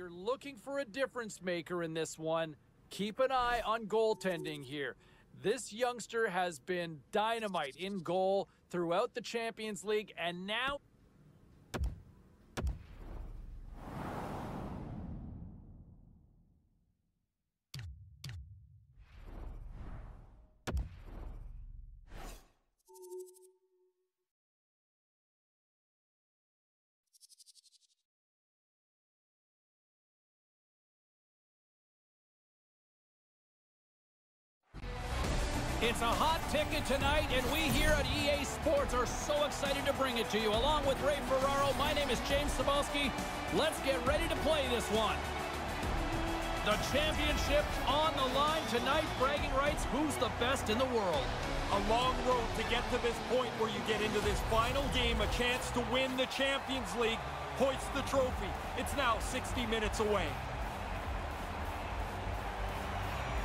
you're looking for a difference maker in this one, keep an eye on goaltending here. This youngster has been dynamite in goal throughout the Champions League, and now It's a hot ticket tonight, and we here at EA Sports are so excited to bring it to you. Along with Ray Ferraro, my name is James Cybulski. Let's get ready to play this one. The championship on the line tonight. Bragging rights, who's the best in the world? A long road to get to this point where you get into this final game, a chance to win the Champions League, hoist the trophy. It's now 60 minutes away.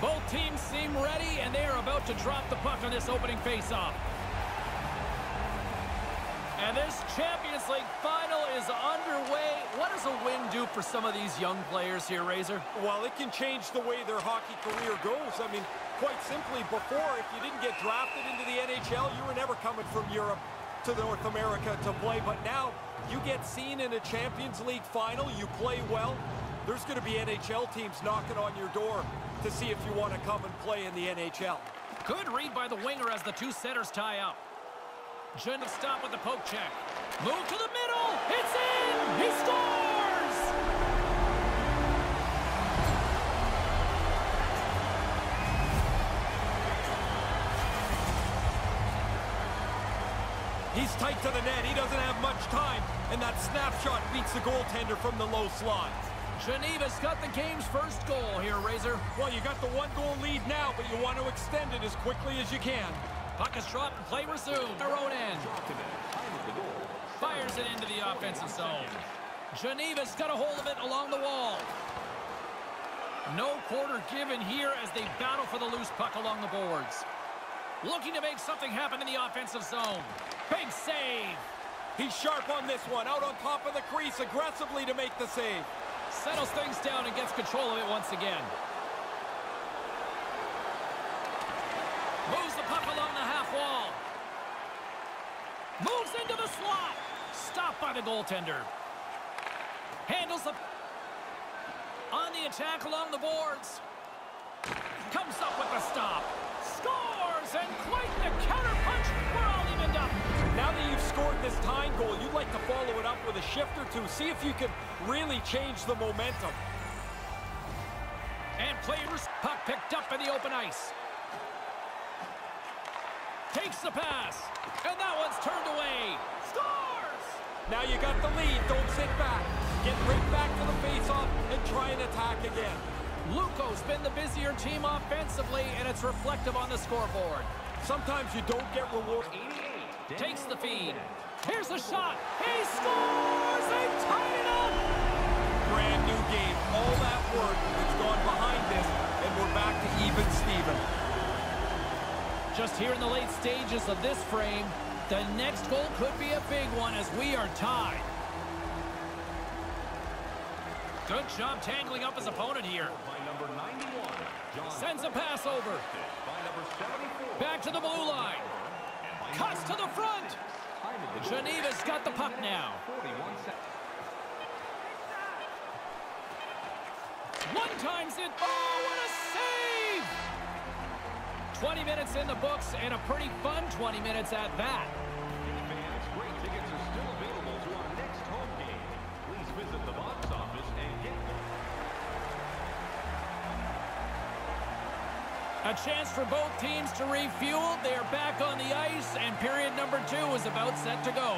Both teams seem ready, and they are about to drop the puck on this opening faceoff. And this Champions League final is underway. What does a win do for some of these young players here, Razor? Well, it can change the way their hockey career goes. I mean, quite simply, before, if you didn't get drafted into the NHL, you were never coming from Europe to North America to play. But now, you get seen in a Champions League final, you play well, there's going to be NHL teams knocking on your door to see if you want to come and play in the NHL. Good read by the winger as the two centers tie up. Shouldn't stop with the poke check. Move to the middle. It's in. He scores. He's tight to the net. He doesn't have much time. And that snapshot beats the goaltender from the low slot. Geneva's got the game's first goal here, Razor. Well, you got the one-goal lead now, but you want to extend it as quickly as you can. Puck is dropped and play resumed. Their own end. Fires it into the offensive zone. Geneva's got a hold of it along the wall. No quarter given here as they battle for the loose puck along the boards. Looking to make something happen in the offensive zone. Big save. He's sharp on this one. Out on top of the crease aggressively to make the save. Settles things down and gets control of it once again. Moves the puck along the half wall. Moves into the slot. Stopped by the goaltender. Handles the... On the attack along the boards. Comes up with the stop. Scores! And quite the counter Now that you've scored this tying goal, you'd like to follow it up with a shift or two. See if you can really change the momentum. And players puck picked up in the open ice. Takes the pass. And that one's turned away. Scores! Now you got the lead. Don't sit back. Get right back to the faceoff and try and attack again. Lukko's been the busier team offensively, and it's reflective on the scoreboard. Sometimes you don't get rewarded. Takes the feed. Here's the shot. He scores! They tied it up! Brand new game. All that work has gone behind this, and we're back to even Steven. Just here in the late stages of this frame, the next goal could be a big one as we are tied. Good job tangling up his opponent here. Sends a pass over. Back to the blue line. Cuts to the front. Geneva's got the puck now. One times it. Oh, what a save! 20 minutes in the books and a pretty fun 20 minutes at that. A chance for both teams to refuel. They are back on the ice, and period number two is about set to go.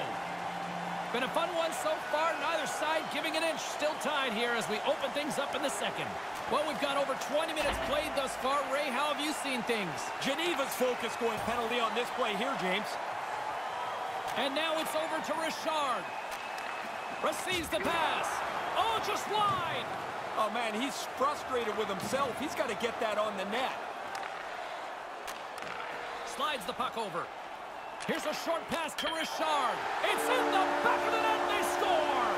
Been a fun one so far. Neither side giving an inch. Still tied here as we open things up in the second. Well, we've got over 20 minutes played thus far. Ray, how have you seen things? Geneva's focus going penalty on this play here, James. And now it's over to Richard. Receives the pass. Oh, just wide. Oh, man, he's frustrated with himself. He's got to get that on the net slides the puck over. Here's a short pass to Richard. It's in the back of the net. They score.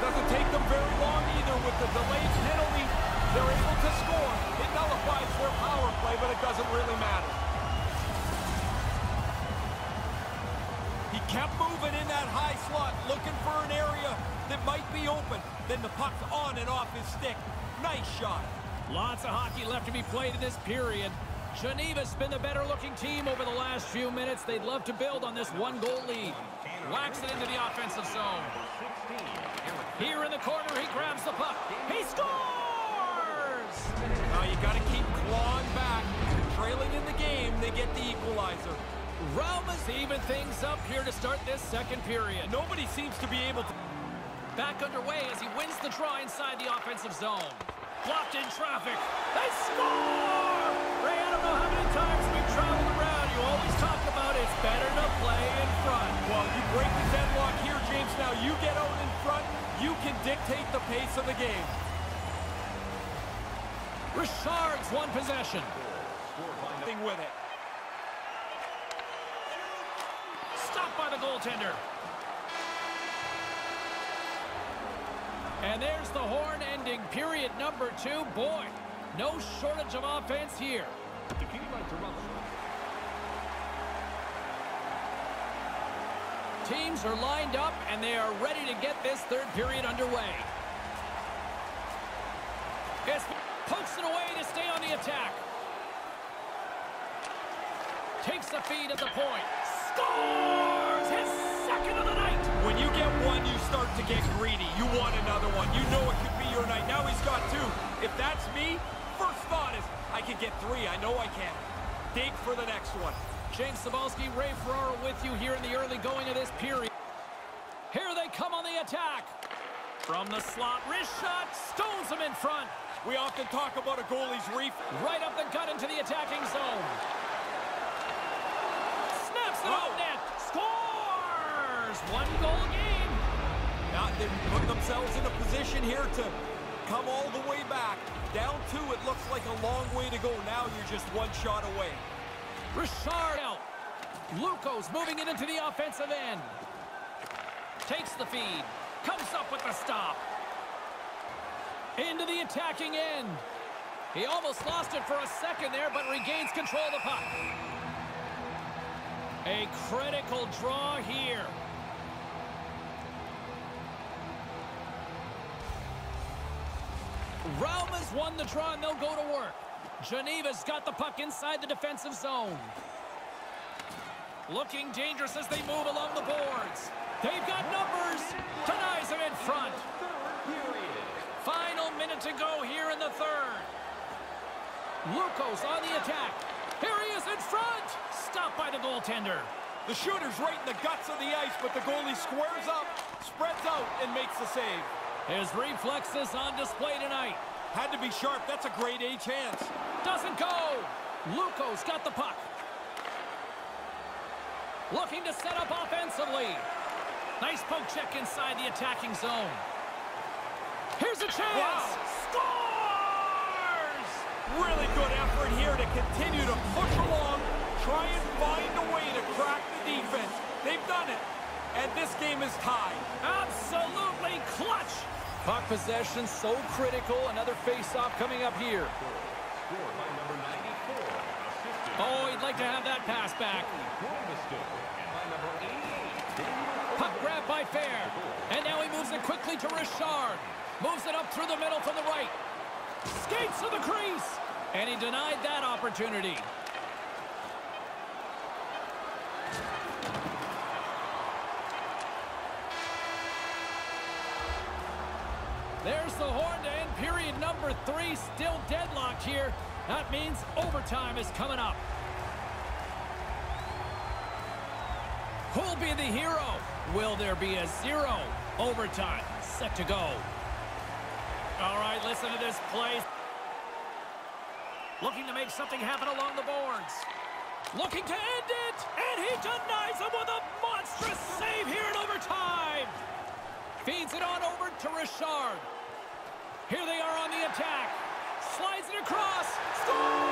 Doesn't take them very long either with the delayed penalty. They're able to score. It nullifies their power play, but it doesn't really matter. He kept moving in that high slot, looking for an area that might be open. Then the puck's on and off his stick. Nice shot. Lots of hockey left to be played in this period. Geneva's been the better-looking team over the last few minutes. They'd love to build on this one-goal lead. Whacks it into the offensive zone. Here in the corner, he grabs the puck. He scores! Now you got to keep clawing back. Trailing in the game, they get the equalizer. Rauma's even things up here to start this second period. Nobody seems to be able to... Back underway as he wins the draw inside the offensive zone. Blocked in traffic. They score! Dictate the pace of the game. Richard's one possession. Thing with it. Stopped by the goaltender. And there's the horn ending period number two. Boy, no shortage of offense here. By Toronto. Teams are lined up, and they are ready to get this third period underway. It's pokes it away to stay on the attack. Takes the feed at the point. Scores! His second of the night! When you get one, you start to get greedy. You want another one. You know it could be your night. Now he's got two. If that's me, first thought is, I can get three. I know I can. Dig for the next one. James Cybulski, Ray Ferraro with you here in the early going of this period. Here they come on the attack. From the slot, wrist shot, stones him in front. We often talk about a goalie's reef. Right up the gut into the attacking zone. Snaps it out net. Scores! One goal game. Now they've put themselves in a position here to come all the way back. Down two, it looks like a long way to go. Now you're just one shot away. Richard out. Lukko's moving it into the offensive end. Takes the feed. Comes up with the stop. Into the attacking end. He almost lost it for a second there, but regains control of the puck. A critical draw here. Rauma's won the draw, and they'll go to work. Geneva's got the puck inside the defensive zone. Looking dangerous as they move along the boards. They've got numbers. Denies him in front. Final minute to go here in the third. Lukko's on the attack. Here he is in front. Stopped by the goaltender. The shooter's right in the guts of the ice, but the goalie squares up, spreads out, and makes the save. His reflexes on display tonight. Had to be sharp. That's a grade A chance. Doesn't go. Lukko's got the puck. Looking to set up offensively. Nice poke check inside the attacking zone. Here's a chance. Wow. Scores! Really good effort here to continue to push along, try and find a way to crack the defense. They've done it, and this game is tied. Absolutely clutch. Puck possession so critical. Another face-off coming up here. Scored by number 94. Oh, he'd like to have that pass back. And by number 88, Daniel Puck grab by Fair. And now he moves it quickly to Richard. Moves it up through the middle from the right. Skates to the crease. And he denied that opportunity. There's the horn to end period number three. Still deadlocked here. That means overtime is coming up. Who'll be the hero? Will there be a zero? Overtime set to go. All right, listen to this play. Looking to make something happen along the boards. Looking to end it, and he denies him with a monstrous save here in overtime. Feeds it on over to Richard. Here they are on the attack. Slides it across.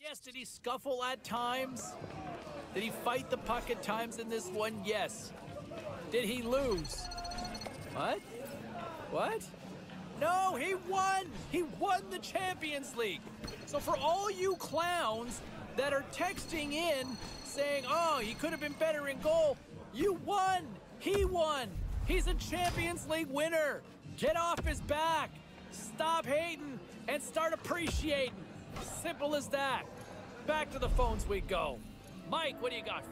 Yes, did he scuffle at times? Did he fight the puck at times in this one? Yes. Did he lose? What? What? No, he won! He won the Champions League! So for all you clowns that are texting in saying, oh, he could have been better in goal, you won! He won! He's a Champions League winner! Get off his back! Stop hating and start appreciating! Simple as that. Back to the phones we go. Mike, what do you got